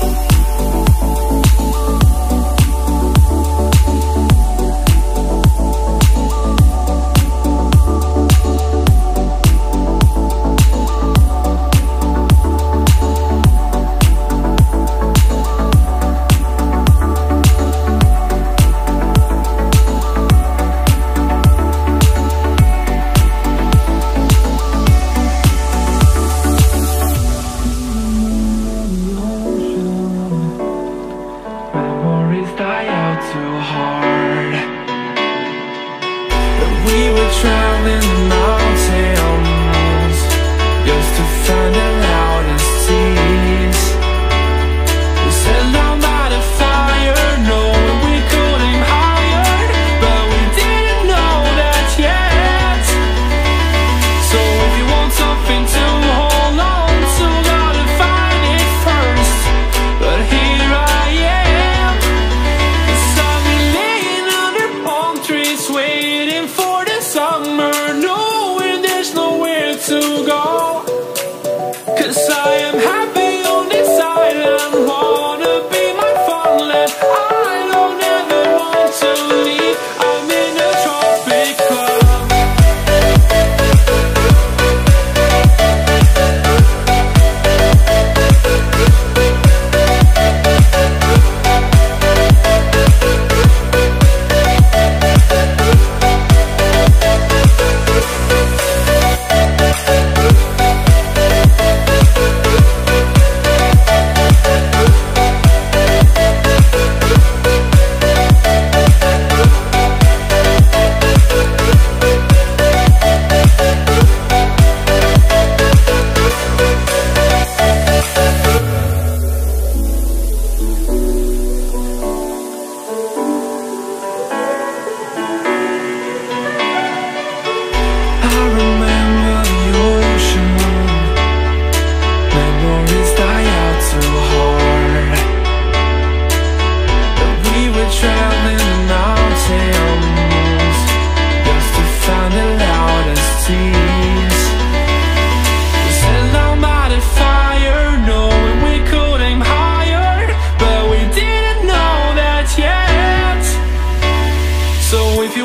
Bye. 却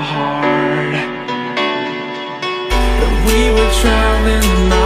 hard. But we were traveling